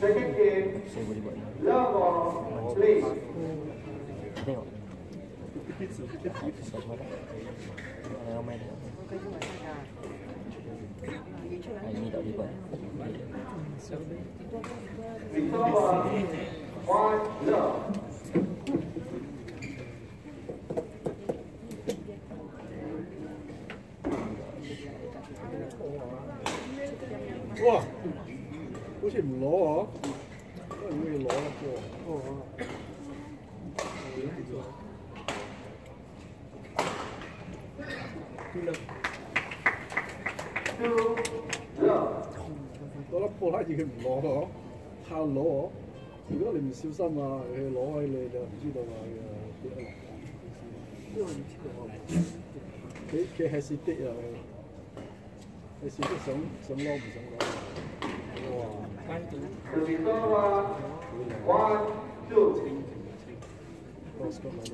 Second game, level, please. Recover, one, love. Wow 好似唔攞啊都係要攞一個哦 Two, love. 嗰粒波拉住佢唔攞喎，靠攞喎。如果你唔小心啊，佢攞起你就唔知道啊跌咗落。因為唔知道啊，佢佢係蝕啲啊，系蚀啲想想攞唔想攞。哇！ To recover. One, two. cross 嗰度。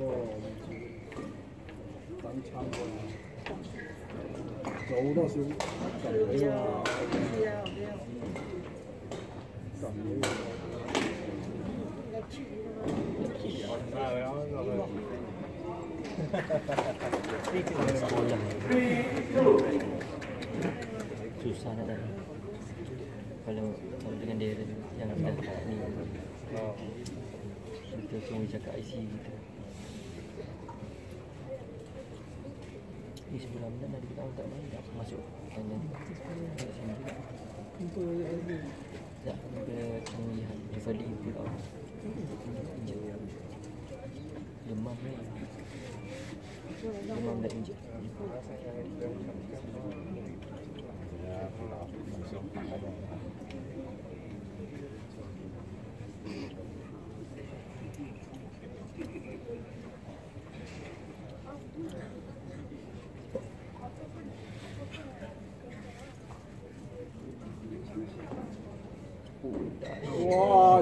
急咁多，等參過做好多少撳起啊，撳起啊！susah nak tahu Kalau kalau dengan dia yang dah ni Kita semua cakap IC kita Ni sebelah bulan tadi kita tak main tak masuk tanya dia. Tak sini juga. Tunggu ya ni. Ya, kita tunggu dia. Dia tadi demam ni. Demam dah. Ya,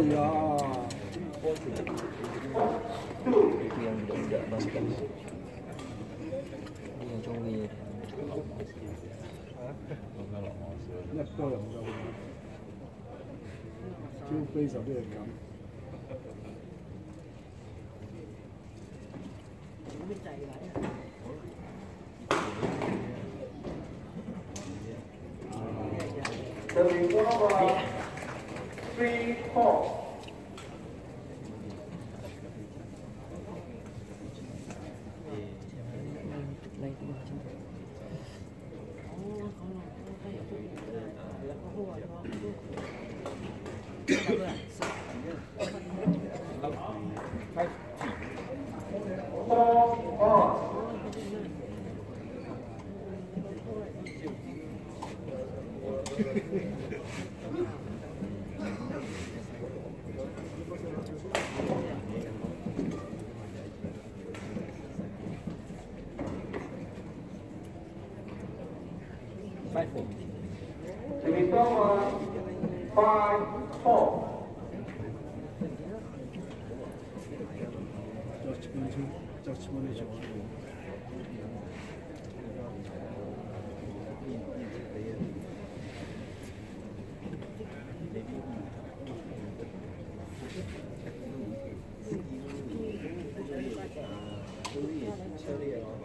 ya. Itu yang tidak masukkan. Ini yang cowok ini. không tôi là một đầu Chứ bây three, four. five, four. Just manage it. Sorry,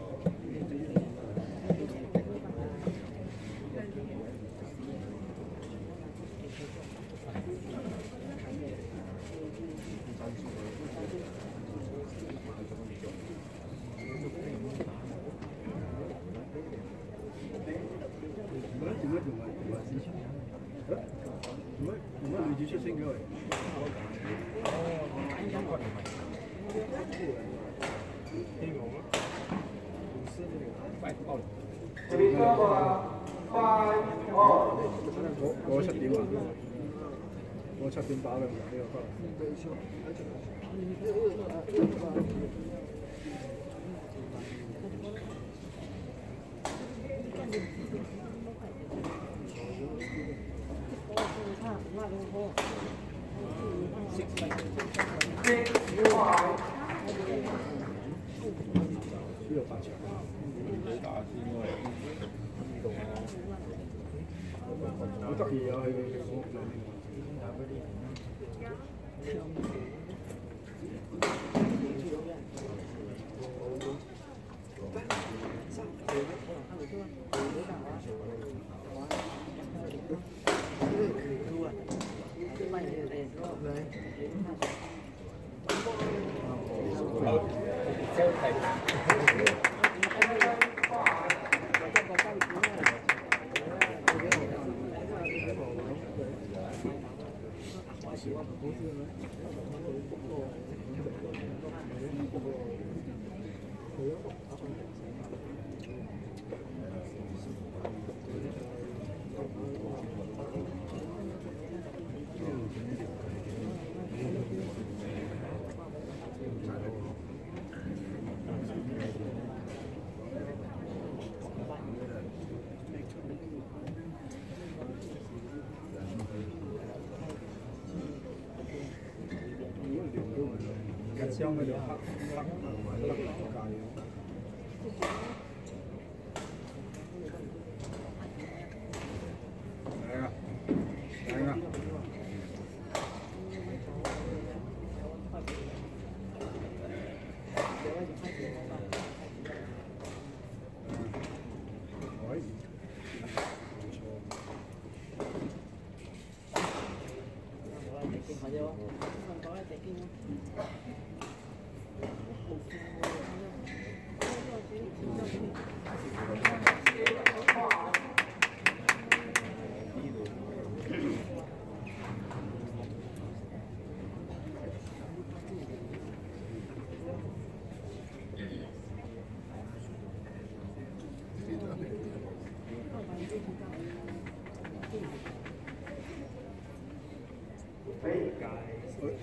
之前。我们就是这个。这边的话，快哦。我七点啊，我七点八嘅，呢个快。分。Six five. 呢度八場。好得意啊！佢哋我日商嗰度黑黑黑黑界。嚟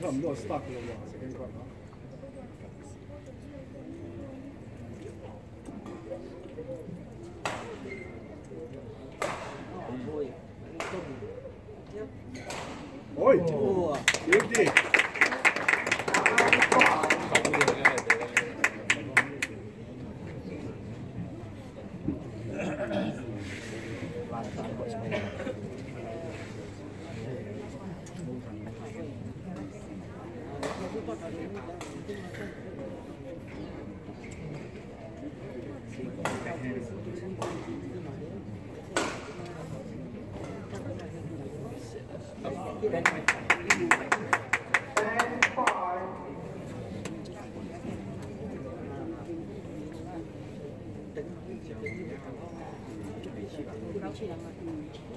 差唔多 start 㗎啦喎，食緊骨啊！喂，屌啲！Thank you. You 嗯